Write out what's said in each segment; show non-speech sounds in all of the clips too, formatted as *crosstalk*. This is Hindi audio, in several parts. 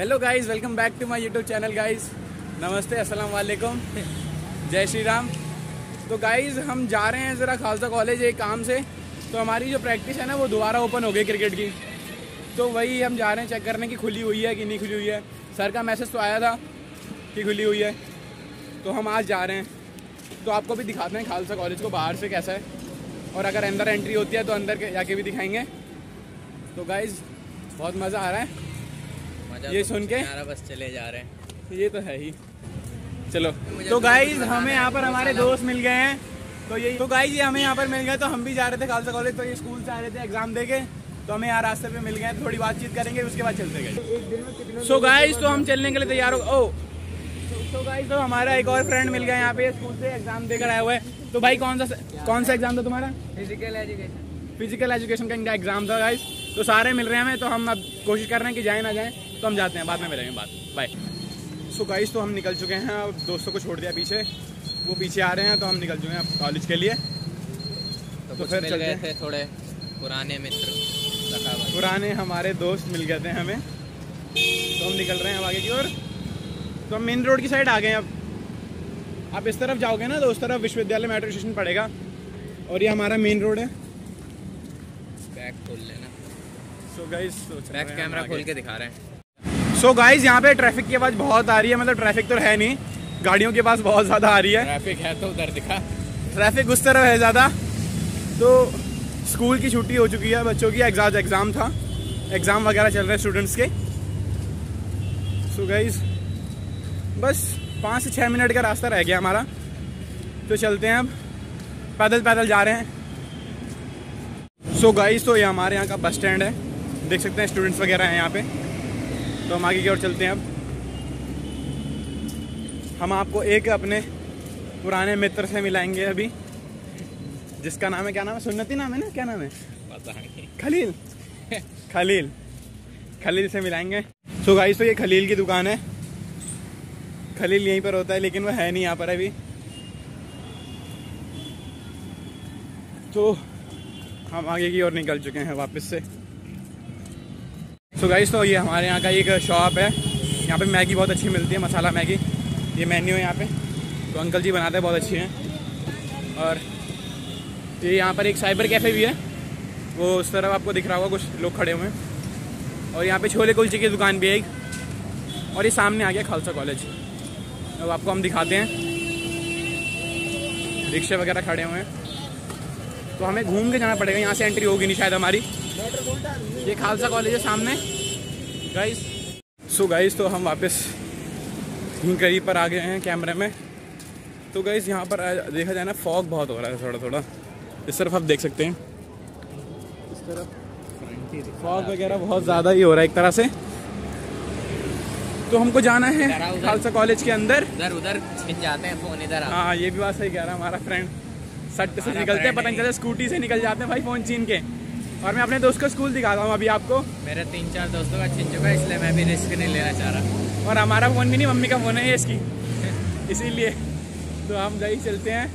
Hello guys welcome back to my YouTube channel guys नमस्ते अस्सलाम वालेकुम जय श्री राम तो गाइस हम जा रहे हैं ज़रा खालसा कॉलेज एक काम से। तो हमारी जो प्रैक्टिस है ना, वो दोबारा ओपन हो गई क्रिकेट की। तो वही हम जा रहे हैं चेक करने की खुली हुई है कि नहीं खुली हुई है। सर का मैसेज तो आया था कि खुली हुई है। तो हम आज जा रहे हैं। तो आपको भी दिखाते हैं खालसा कॉलेज को बाहर से कैसा है। और अगर अंदर एंट्री होती है तो अंदर जाके भी दिखाएँगे। तो गाइज़ बहुत मज़ा आ रहा है। ये तो सुन के? बस चले जा रहे हैं। ये तो है ही। चलो। तो गाइज़ हमें यहाँ पर हमारे दोस्त मिल गए हैं। तो ये तो गाइज़ ये हमें यहाँ पर मिल गए तो हम भी जा रहे थे खालसा कॉलेज तो ये स्कूल से आ रहे थे एग्ज़ाम दे के। तो हमें यहाँ रास्ते पे मिल गए थोड़ी बातचीत करेंगे उसके बाद चलते गए सो गाइज़ तो हम चलने के लिए तैयार हो ओ तो गाइज़ तो हमारा एक और फ्रेंड मिल गया यहाँ पे स्कूल से एग्ज़ाम देकर आया हुआ है। तो भाई कौन सा कौन सा एग्ज़ाम था तुम्हारा? फ़िज़िकल एजुकेशन फ़िज़िकल एजुकेशन का इनका एग्ज़ाम था गाइस तो सारे मिल रहे हैं हमें तो हम अब कोशिश कर रहे हैं कि जाए ना जाए। तो हम जाते हैं बाद में मिलेंगे बात। बाय सो गाइस तो हम निकल चुके हैं। अब दोस्तों को छोड़ दिया पीछे। वो पीछे आ रहे हैं तो हम निकल चुके हैं अब कॉलेज के लिए। तो, तो फिर मिल गए थे थोड़े पुराने मित्र पुराने हमारे दोस्त मिल गए थे हमें। तो हम निकल रहे हैं अब आगे की ओर। तो हम मेन रोड की साइड आ गए हैं अब। आप इस तरफ़ जाओगे ना तो उस तरफ़ विश्वविद्यालय मेट्रो स्टेशन पड़ेगा। और ये हमारा मेन रोड है। बैक खोल लेना। सो गाइस बैक कैमरा खोल के दिखा रहे हैं। सो गाइस यहाँ पे ट्रैफ़िक की आवाज़ बहुत आ रही है मतलब ट्रैफ़िक तो है नहीं। गाड़ियों के पास बहुत ज़्यादा आ रही है। ट्रैफ़िक है तो उधर दिखा। ट्रैफ़िक उस तरफ़ है ज़्यादा। तो स्कूल की छुट्टी हो चुकी है बच्चों की एग्ज़ाम एग्ज़ाम था। एग्ज़ाम वगैरह चल रहे हैं स्टूडेंट्स के। सो गाइस बस पाँच से छः मिनट का रास्ता रह गया हमारा। तो चलते हैं अब। पैदल पैदल जा रहे हैं। सो गाइज़ तो ये हमारे यहाँ का बस स्टैंड है। देख सकते हैं स्टूडेंट्स वगैरह हैं यहाँ पे। तो हम आगे की ओर चलते हैं अब। हम आपको एक अपने पुराने मित्र से मिलाएँगे अभी जिसका नाम है क्या नाम है? सुन्नति नाम है ना? क्या नाम है? पता नहीं। खलील। *laughs* खलील। खलील से मिलाएँगे। सो गाइस तो ये खलील की दुकान है। खलील यहीं पर होता है लेकिन वो है नहीं यहाँ पर अभी। तो हम आगे की ओर निकल चुके हैं वापस से। सो so गाइस तो ये हमारे यहाँ का एक शॉप है। यहाँ पे मैगी बहुत अच्छी मिलती है, मसाला मैगी। ये मेन्यू है यहाँ पे। तो अंकल जी बनाते हैं, बहुत अच्छी हैं। और ये यहाँ पर एक साइबर कैफ़े भी है। वो उस तरफ़ आपको दिख रहा होगा, कुछ लोग खड़े हुए हैं। और यहाँ पे छोले कुलचे की दुकान भी है एक। और ये सामने आ गया खालसा कॉलेज अब आपको हम दिखाते हैं। रिक्शे वगैरह खड़े हुए हैं। तो हमें घूम के जाना पड़ेगा। यहाँ से एंट्री होगी नहीं शायद हमारी। ये खालसा कॉलेज है सामने। गाइस सो गाइस तो हम वापस यहीं करीब पर आ गए हैं कैमरे में। तो गाइस यहाँ पर देखा जाए ना फॉग बहुत हो रहा है थोड़ा थोड़ा। इस तरफ़ आप देख सकते हैं। इस तरफ़ फॉग वगैरह बहुत ज़्यादा ही हो रहा है एक तरह से। तो हमको जाना है। खालसा कॉलेज के अंदर। उधर उधर जाते हैं फ़ोन इधर हाँ ये भी बात सही कह रहा है हमारा फ्रेंड सट से निकलते हैं पता नहीं है। चलता स्कूटी से निकल जाते हैं भाई फ़ोन छीन के। और मैं अपने दोस्त का स्कूल दिखाता हूँ अभी आपको। मेरे तीन चार दोस्तों का छिन चुका है इसलिए मैं भी रिस्क नहीं लेना चाह रहा। और हमारा फ़ोन भी नहीं मम्मी का फ़ोन है इसकी। इसीलिए। तो हम गई चलते हैं।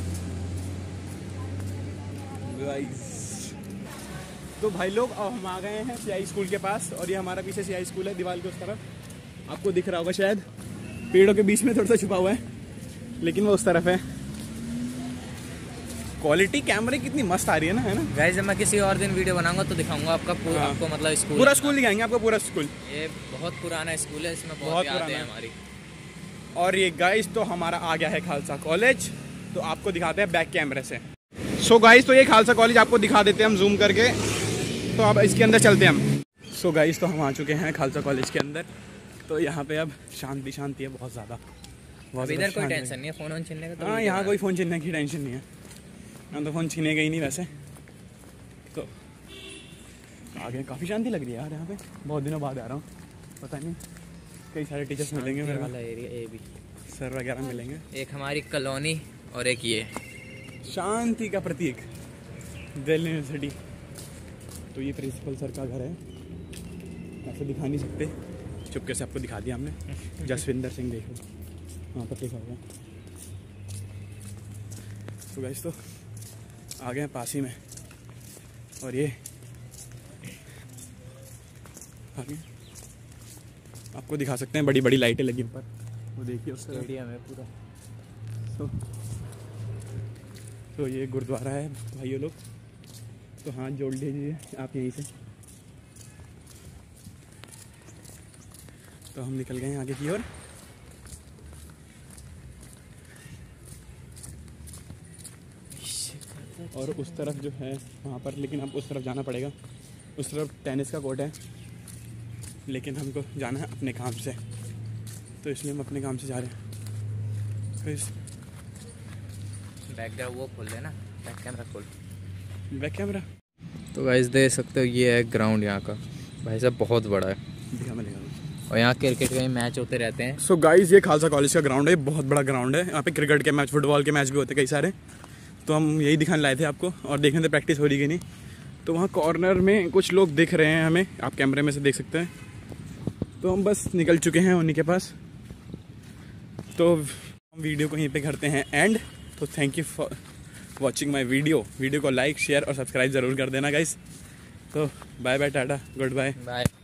तो भाई लोग अब हम आ गए हैं सियाई स्कूल के पास और ये हमारा पीछे सियाई स्कूल है दीवार के उस तरफ़। आपको दिख रहा होगा शायद। पेड़ों के बीच में थोड़ा सा छुपा हुआ है लेकिन वो उस तरफ़ है। क्वालिटी कैमरे कितनी मस्त आ रही है ना है ना? गाइस जब मैं किसी और दिन वीडियो बनाऊँगा तो दिखाऊँगा आपका पूरा हाँ। आपको मतलब स्कूल पूरा स्कूल दिखाएँगे आपको पूरा स्कूल ये बहुत पुराना स्कूल है इसमें बहुत बहुत पुराना है। हमारी। और ये गाइस तो हमारा आ गया है खालसा कॉलेज तो आपको दिखाते हैं बैक कैमरे से। सो गाइस तो ये खालसा कॉलेज आपको दिखा देते हैं हम जूम करके। तो अब इसके अंदर चलते हैं हम। सो गाइस तो हम आ चुके हैं खालसा कॉलेज के अंदर। तो यहाँ पे अब शांति शांति है बहुत ज़्यादा। इधर कोई टेंशन नहीं है फ़ोन ऑन छीनने का तो हाँ यहाँ कोई फ़ोन छीनने की टेंशन नहीं है। तो फ़ोन छीनेगा ही नहीं वैसे। तो आगे काफ़ी शांति लग रही है यार यहाँ पे। बहुत दिनों बाद आ रहा हूँ। पता नहीं कई सारे टीचर्स मिलेंगे मेरे वाला एरिया ए भी सर वगैरह मिलेंगे। एक हमारी कॉलोनी और एक ये। शांति का प्रतीक दिल्ली यूनिवर्सिटी तो ये प्रिंसिपल सर का घर है। ऐसे दिखा नहीं सकते। चुपके से आपको दिखा दिया हमने। *laughs* जसविंदर सिंह देखो वहाँ पर लिखा हुआ है तो गाइस तो आ गए हैं पास ही में। और ये आ गए आपको दिखा सकते हैं बड़ी बड़ी लाइटें लगी ऊपर वो देखिए उस। स्टेडियम है पूरा। तो तो ये गुरुद्वारा है भाइयों लोग। तो हाथ जोड़ लीजिए आप यहीं से। तो हम निकल गए हैं आगे की ओर। और उस तरफ़ जो है वहाँ पर लेकिन अब उस तरफ़ जाना पड़ेगा। उस तरफ़ टेनिस का कोर्ट है लेकिन हमको जाना है अपने काम से। तो इसलिए हम अपने काम से जा रहे हैं। इस बैकग्राउंड वो खोल देना। बैक कैमरा खोल। बैक कैमरा तो गाइस देख सकते हो ये है ग्राउंड यहाँ का। भाई साहब बहुत बड़ा है। और यहाँ क्रिकेट के मैच होते रहते हैं। सो so गाइस ये खालसा कॉलेज का ग्राउंड है बहुत बड़ा ग्राउंड है। यहाँ पे क्रिकेट के मैच फुटबॉल के मैच भी होते हैं कई सारे। तो हम यही दिखाने लाए थे आपको और देखने थे प्रैक्टिस हो रही कि नहीं। तो वहाँ कॉर्नर में कुछ लोग दिख रहे हैं हमें। आप कैमरे में से देख सकते हैं। तो हम बस निकल चुके हैं उन्हीं के पास। तो हम वीडियो को यहीं पे करते हैं एंड तो thank you for watching my video video को लाइक शेयर और सब्सक्राइब ज़रूर कर देना गाइस तो bye bye tata good bye bye